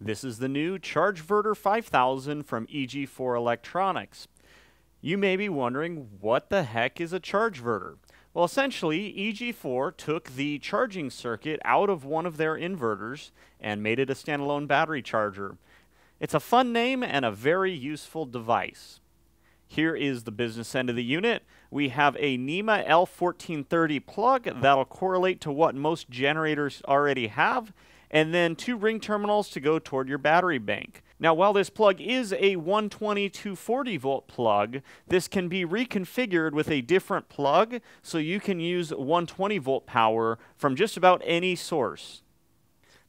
This is the new ChargeVerter 5000 from EG4 Electronics. You may be wondering, what the heck is a ChargeVerter? Well, essentially, EG4 took the charging circuit out of one of their inverters and made it a standalone battery charger. It's a fun name and a very useful device. Here is the business end of the unit. We have a NEMA L1430 plug that'll correlate to what most generators already have, and then two ring terminals to go toward your battery bank. Now, while this plug is a 120 240 volt plug, this can be reconfigured with a different plug, so you can use 120 volt power from just about any source.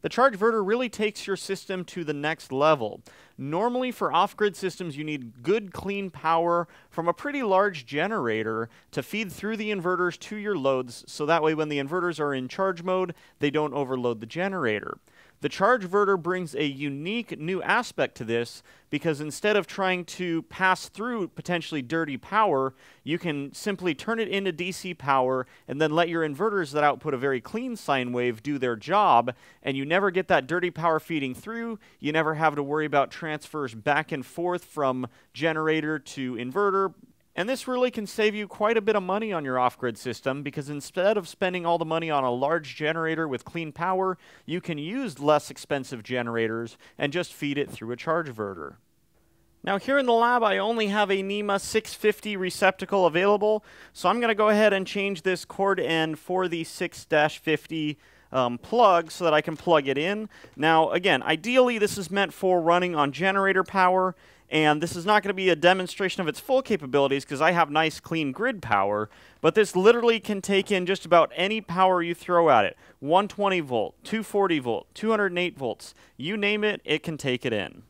The ChargeVerter really takes your system to the next level. Normally for off-grid systems you need good clean power from a pretty large generator to feed through the inverters to your loads so that way when the inverters are in charge mode they don't overload the generator. The charge ChargeVerter brings a unique new aspect to this because instead of trying to pass through potentially dirty power, you can simply turn it into DC power and then let your inverters that output a very clean sine wave do their job, and you never get that dirty power feeding through. You never have to worry about transfers back and forth from generator to inverter, and this really can save you quite a bit of money on your off-grid system because instead of spending all the money on a large generator with clean power, you can use less expensive generators and just feed it through a ChargeVerter. Now here in the lab I only have a NEMA 650 receptacle available, so I'm going to go ahead and change this cord end for the 6-50 um, plug so that I can plug it in. Now again, ideally this is meant for running on generator power and this is not going to be a demonstration of its full capabilities because I have nice clean grid power, but this literally can take in just about any power you throw at it. 120 volt, 240 volt, 208 volts, you name it, it can take it in.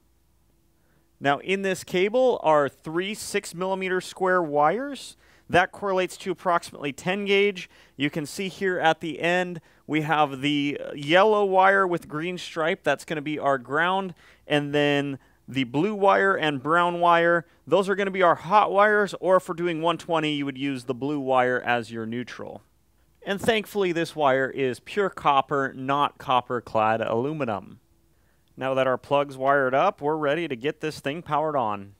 Now in this cable are three 6 millimeter square wires. That correlates to approximately 10 gauge. You can see here at the end we have the yellow wire with green stripe. That's going to be our ground. And then the blue wire and brown wire, those are going to be our hot wires, or if we're doing 120, you would use the blue wire as your neutral. And thankfully, this wire is pure copper, not copper-clad aluminum. Now that our plug's wired up, we're ready to get this thing powered on.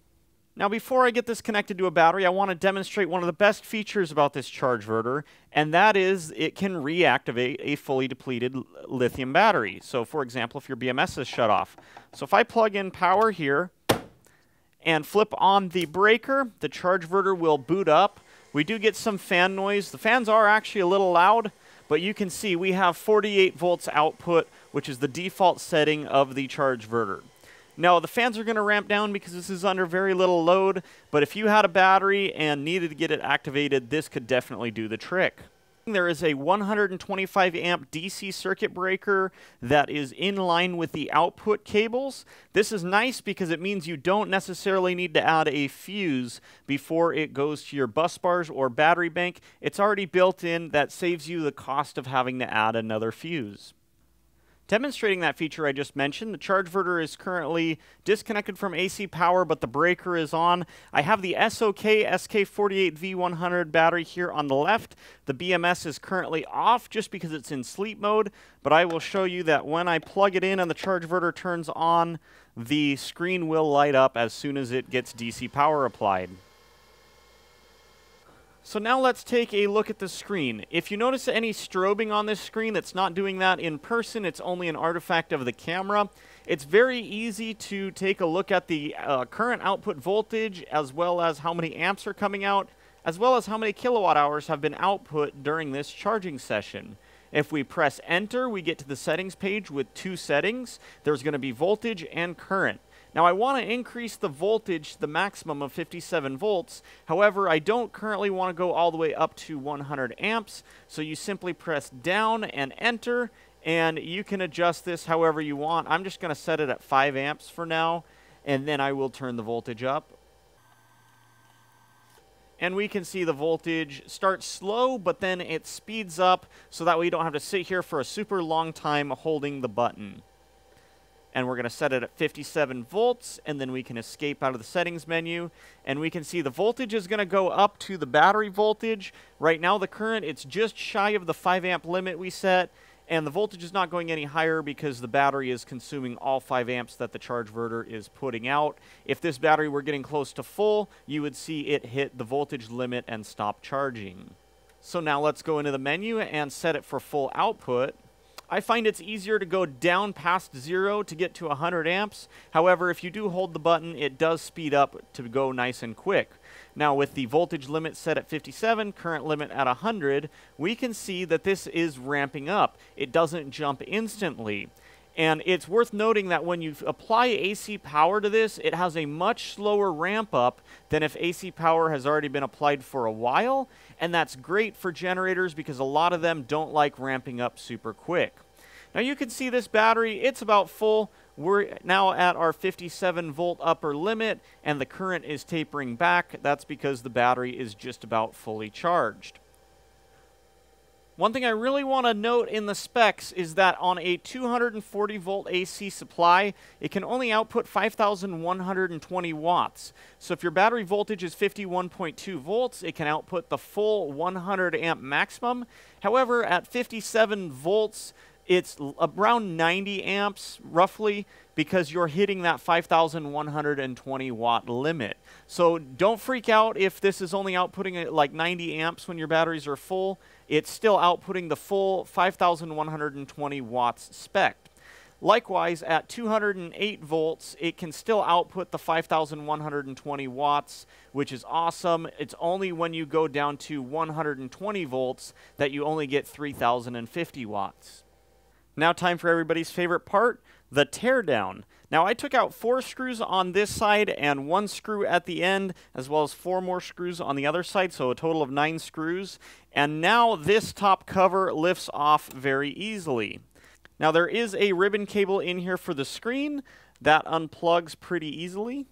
Now before I get this connected to a battery, I want to demonstrate one of the best features about this ChargeVerter, and that is it can reactivate a fully depleted lithium battery. So for example, if your BMS is shut off. So if I plug in power here and flip on the breaker, the ChargeVerter will boot up. We do get some fan noise. The fans are actually a little loud, but you can see we have 48 volts output, which is the default setting of the ChargeVerter. No, the fans are going to ramp down because this is under very little load, but if you had a battery and needed to get it activated, this could definitely do the trick. There is a 125 amp DC circuit breaker that is in line with the output cables. This is nice because it means you don't necessarily need to add a fuse before it goes to your bus bars or battery bank. It's already built in that saves you the cost of having to add another fuse. Demonstrating that feature I just mentioned, the charge ChargeVerter is currently disconnected from AC power, but the breaker is on. I have the SOK SK48V100 battery here on the left. The BMS is currently off just because it's in sleep mode, but I will show you that when I plug it in and the charge ChargeVerter turns on, the screen will light up as soon as it gets DC power applied. So now let's take a look at the screen. If you notice any strobing on this screen, that's not doing that in person. It's only an artifact of the camera. It's very easy to take a look at the uh, current output voltage as well as how many amps are coming out, as well as how many kilowatt hours have been output during this charging session. If we press enter, we get to the settings page with two settings. There's going to be voltage and current. Now I want to increase the voltage to the maximum of 57 volts. However, I don't currently want to go all the way up to 100 amps. So you simply press down and enter and you can adjust this however you want. I'm just going to set it at 5 amps for now and then I will turn the voltage up. And we can see the voltage start slow, but then it speeds up so that you don't have to sit here for a super long time holding the button and we're going to set it at 57 volts and then we can escape out of the settings menu and we can see the voltage is going to go up to the battery voltage right now the current it's just shy of the 5 amp limit we set and the voltage is not going any higher because the battery is consuming all 5 amps that the ChargeVerter is putting out. If this battery were getting close to full, you would see it hit the voltage limit and stop charging. So now let's go into the menu and set it for full output. I find it's easier to go down past zero to get to 100 amps. However, if you do hold the button, it does speed up to go nice and quick. Now with the voltage limit set at 57, current limit at 100, we can see that this is ramping up. It doesn't jump instantly. And it's worth noting that when you apply AC power to this, it has a much slower ramp up than if AC power has already been applied for a while. And that's great for generators because a lot of them don't like ramping up super quick. Now you can see this battery, it's about full. We're now at our 57 volt upper limit and the current is tapering back. That's because the battery is just about fully charged. One thing I really want to note in the specs is that on a 240 volt AC supply, it can only output 5,120 watts. So if your battery voltage is 51.2 volts, it can output the full 100 amp maximum. However, at 57 volts, it's around 90 amps roughly because you're hitting that 5,120 watt limit. So don't freak out if this is only outputting like 90 amps when your batteries are full it's still outputting the full 5,120 watts spec. Likewise, at 208 volts, it can still output the 5,120 watts, which is awesome. It's only when you go down to 120 volts that you only get 3,050 watts. Now time for everybody's favorite part, the teardown. Now I took out four screws on this side and one screw at the end, as well as four more screws on the other side, so a total of nine screws. And now this top cover lifts off very easily. Now there is a ribbon cable in here for the screen that unplugs pretty easily.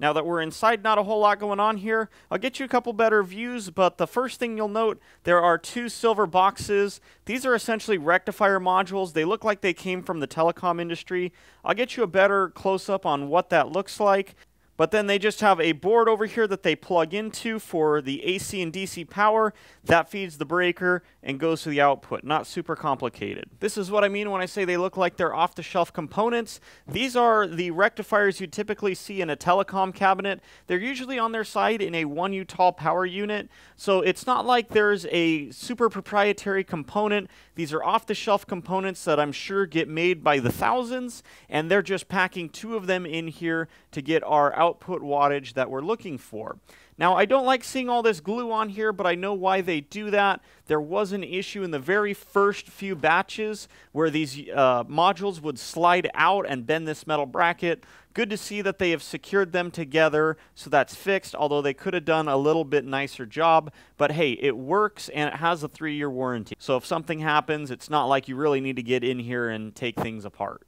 Now that we're inside, not a whole lot going on here. I'll get you a couple better views, but the first thing you'll note, there are two silver boxes. These are essentially rectifier modules. They look like they came from the telecom industry. I'll get you a better close-up on what that looks like. But then they just have a board over here that they plug into for the AC and DC power. That feeds the breaker and goes to the output. Not super complicated. This is what I mean when I say they look like they're off-the-shelf components. These are the rectifiers you typically see in a telecom cabinet. They're usually on their side in a 1U tall power unit. So it's not like there's a super proprietary component. These are off-the-shelf components that I'm sure get made by the thousands. And they're just packing two of them in here to get our output output wattage that we're looking for. Now, I don't like seeing all this glue on here, but I know why they do that. There was an issue in the very first few batches where these uh, modules would slide out and bend this metal bracket. Good to see that they have secured them together, so that's fixed, although they could have done a little bit nicer job. But hey, it works and it has a three-year warranty. So if something happens, it's not like you really need to get in here and take things apart.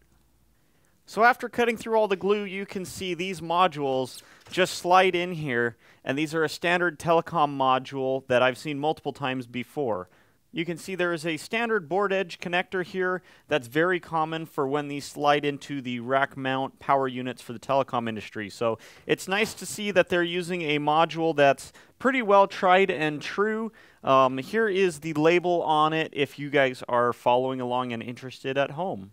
So after cutting through all the glue, you can see these modules just slide in here, and these are a standard telecom module that I've seen multiple times before. You can see there is a standard board edge connector here that's very common for when these slide into the rack mount power units for the telecom industry. So it's nice to see that they're using a module that's pretty well tried and true. Um, here is the label on it if you guys are following along and interested at home.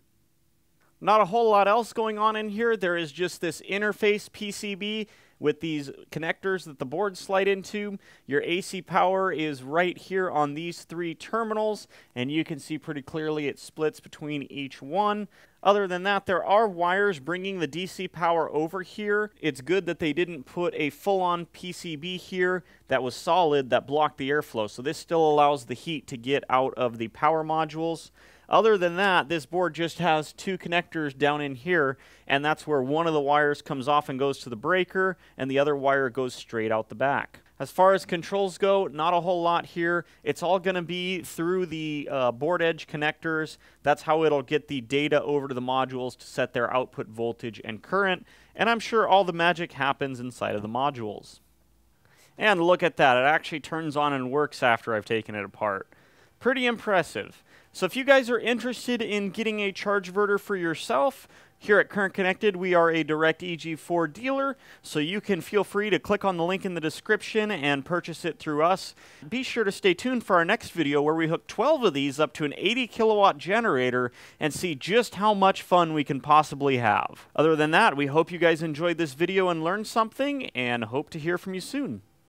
Not a whole lot else going on in here. There is just this interface PCB with these connectors that the boards slide into. Your AC power is right here on these three terminals, and you can see pretty clearly it splits between each one. Other than that, there are wires bringing the DC power over here. It's good that they didn't put a full-on PCB here that was solid that blocked the airflow, so this still allows the heat to get out of the power modules. Other than that, this board just has two connectors down in here, and that's where one of the wires comes off and goes to the breaker, and the other wire goes straight out the back. As far as controls go, not a whole lot here. It's all going to be through the uh, board edge connectors. That's how it'll get the data over to the modules to set their output voltage and current, and I'm sure all the magic happens inside of the modules. And look at that, it actually turns on and works after I've taken it apart. Pretty impressive. So if you guys are interested in getting a charge chargeverter for yourself, here at Current Connected, we are a direct EG4 dealer, so you can feel free to click on the link in the description and purchase it through us. Be sure to stay tuned for our next video where we hook 12 of these up to an 80 kilowatt generator and see just how much fun we can possibly have. Other than that, we hope you guys enjoyed this video and learned something and hope to hear from you soon.